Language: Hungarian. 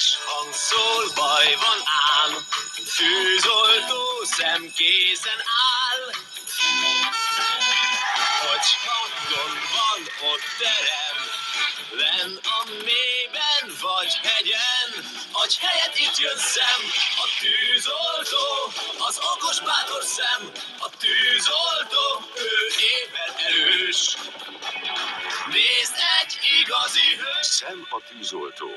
Édes hangszól, baj van ám, fűzoltó szem készen áll. Hogyha gond van, ott terem, len a mélyben vagy hegyen, agy helyet itt jön szem, a tűzoltó, az okos bátor szem, a tűzoltó, ő éber erős. Nézd egy igazi hős! Szem a tűzoltó.